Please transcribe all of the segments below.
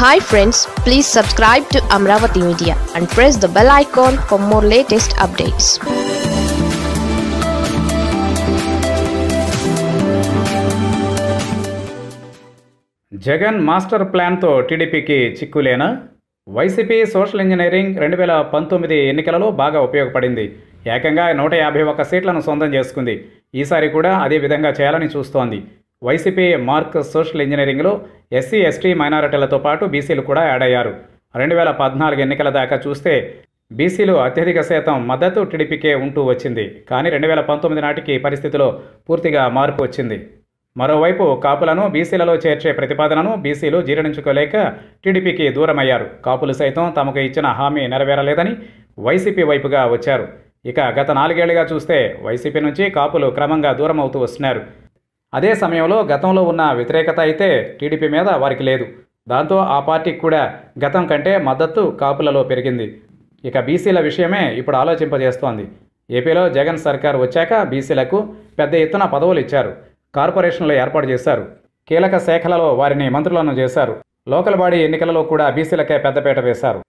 Hi friends please subscribe to Amaravati media and press the bell icon for more latest updates Jagan master ప్లాన్తో టీడీపీకి చిక్కులేనా? YCP social engineering రెండు వేల పంతొమ్మిది ఎన్నికలలో బాగా ఉపయోగపడింది. ఏకంగా నూట యాభై ఒక్క సీట్లను సొంతం చేసుకుంది. ఈసారి కూడా అదే విధంగా చేయాలని చూస్తోంది. వైసీపీ మార్క్ సోషల్ ఇంజనీరింగ్లో ఎస్సీ ఎస్టీ మైనారిటీలతో పాటు బీసీలు కూడా యాడ్ అయ్యారు. రెండు వేల పద్నాలుగు ఎన్నికల దాకా చూస్తే బీసీలు అత్యధిక శాతం మద్దతు టీడీపీకే ఉంటూ వచ్చింది. కానీ రెండు వేల పంతొమ్మిది నాటికి పరిస్థితిలో పూర్తిగా మార్పు వచ్చింది. మరోవైపు కాపులను బీసీలలో చేర్చే ప్రతిపాదనను బీసీలు జీర్ణించుకోలేక టీడీపీకి దూరమయ్యారు. కాపులు సైతం తమకు ఇచ్చిన హామీ నెరవేరలేదని వైసీపీ వైపుగా వచ్చారు. ఇక గత నాలుగేళ్ళుగా చూస్తే వైసీపీ నుంచి కాపులు క్రమంగా దూరం అవుతూ వస్తున్నారు. అదే సమయంలో గతంలో ఉన్న వ్యతిరేకత అయితే టీడీపీ మీద వారికి లేదు. దాంతో ఆ పార్టీకి కూడా గతం కంటే మద్దతు కాపులలో పెరిగింది. ఇక బీసీల విషయమే ఇప్పుడు ఆలోచింపజేస్తోంది. ఏపీలో జగన్ సర్కార్ వచ్చాక బీసీలకు పెద్ద ఎత్తున పదవులు ఇచ్చారు. కార్పొరేషన్లు ఏర్పాటు చేశారు. కీలక శాఖలలో వారిని మంత్రులను చేశారు. లోకల్ బాడీ ఎన్నికలలో కూడా బీసీలకే పెద్దపీట వేశారు.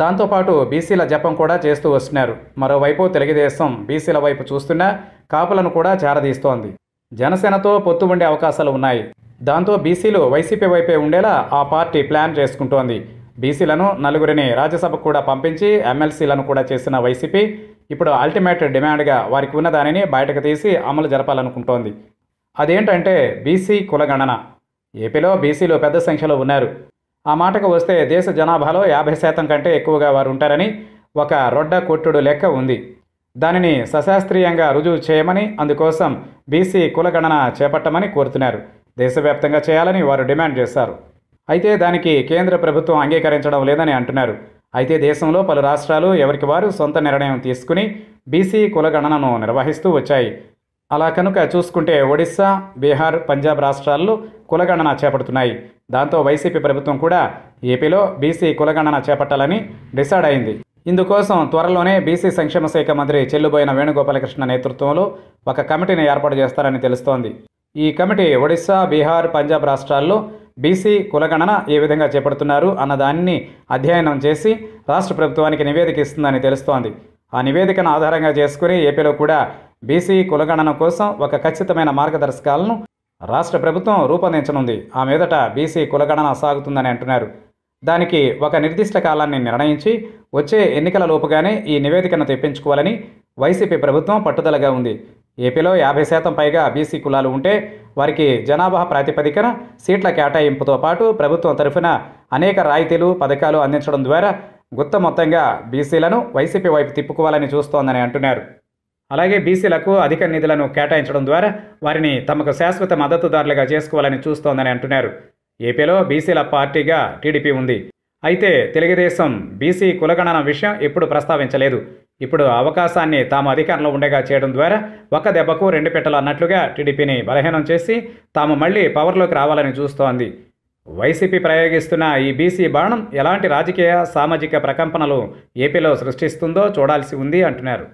దాంతోపాటు బీసీల జపం కూడా చేస్తూ వస్తున్నారు. మరోవైపు తెలుగుదేశం బీసీల వైపు చూస్తున్నా కాపులను కూడా చేరదీస్తోంది జనసేనతో పొత్తు ఉండే అవకాశాలు ఉన్నాయి. దాంతో బీసీలు వైసీపీ వైపే ఉండేలా ఆ పార్టీ ప్లాన్ చేసుకుంటోంది. బీసీలను నలుగురిని రాజ్యసభకు కూడా పంపించి ఎమ్మెల్సీలను కూడా చేసిన వైసీపీ ఇప్పుడు అల్టిమేట్ డిమాండ్గా వారికి ఉన్న దానిని బయటకు తీసి అమలు జరపాలనుకుంటోంది. అదేంటంటే బీసీ కులగణన ఏపీలో బీసీలు పెద్ద సంఖ్యలో ఉన్నారు. ఆ మాటకు వస్తే దేశ జనాభాలో యాభై శాతం కంటే ఎక్కువగా వారు ఉంటారని ఒక రొడ్డ కొట్టుడు లెక్క ఉంది. దానిని సశాస్త్రీయంగా రుజువు చేయమని అందుకోసం బీసీ కులగణన చేపట్టమని కోరుతున్నారు. దేశవ్యాప్తంగా చేయాలని వారు డిమాండ్ చేశారు. అయితే దానికి కేంద్ర ప్రభుత్వం అంగీకరించడం లేదని అంటున్నారు. అయితే దేశంలో పలు రాష్ట్రాలు ఎవరికి వారు సొంత నిర్ణయం తీసుకుని బీసీ కులగణనను నిర్వహిస్తూ వచ్చాయి. అలా కనుక చూసుకుంటే ఒడిశా బీహార్ పంజాబ్ రాష్ట్రాల్లో కులగణన చేపడుతున్నాయి. దాంతో వైసీపీ ప్రభుత్వం కూడా ఏపీలో బీసీ కులగణన చేపట్టాలని డిసైడ్ అయింది. ఇందుకోసం త్వరలోనే బీసీ సంక్షేమ శాఖ మంత్రి చెల్లుబోయిన వేణుగోపాలకృష్ణ నేతృత్వంలో ఒక కమిటీని ఏర్పాటు చేస్తారని తెలుస్తోంది. ఈ కమిటీ ఒడిశా బీహార్ పంజాబ్ రాష్ట్రాల్లో బీసీ కులగణన ఏ విధంగా చేపడుతున్నారు అన్నదాన్ని అధ్యయనం చేసి రాష్ట్ర ప్రభుత్వానికి నివేదిక ఇస్తుందని తెలుస్తోంది. ఆ నివేదికను ఆధారంగా చేసుకుని ఏపీలో కూడా బీసీ కులగణన కోసం ఒక ఖచ్చితమైన మార్గదర్శకాలను రాష్ట్ర ప్రభుత్వం రూపొందించనుంది. ఆ మీదట బీసీ కులగణన సాగుతుందని అంటున్నారు. దానికి ఒక నిర్దిష్ట కాలాన్ని నిర్ణయించి వచ్చే ఎన్నికల లోపుగానే ఈ నివేదికను తెప్పించుకోవాలని వైసీపీ ప్రభుత్వం పట్టుదలగా ఉంది. ఏపీలో యాభై శాతం పైగా బీసీ కులాలు ఉంటే వారికి జనాభా ప్రాతిపదికన సీట్ల కేటాయింపుతో పాటు ప్రభుత్వం తరఫున అనేక రాయితీలు పథకాలు అందించడం ద్వారా గుత్త మొత్తంగా బీసీలను వైసీపీ వైపు తిప్పుకోవాలని చూస్తోందని అంటున్నారు. అలాగే బీసీలకు అధిక నిధులను కేటాయించడం ద్వారా వారిని తమకు శాశ్వత మద్దతుదారులుగా చేసుకోవాలని చూస్తోందని అంటున్నారు. ఏపీలో బీసీల పార్టీగా టీడీపీ ఉంది. అయితే తెలుగుదేశం బీసీ కులగణన విషయం ఎప్పుడు ప్రస్తావించలేదు. ఇప్పుడు అవకాశాన్ని తాము అధికారంలో ఉండగా చేయడం ద్వారా ఒక్క దెబ్బకు రెండు పెట్టలు అన్నట్లుగా టీడీపీని బలహీనం చేసి తాము మళ్ళీ పవర్లోకి రావాలని చూస్తోంది. వైసీపీ ప్రయోగిస్తున్న ఈ బీసీ బాణం ఎలాంటి రాజకీయ సామాజిక ప్రకంపనలు ఏపీలో సృష్టిస్తుందో చూడాల్సి ఉంది అంటున్నారు.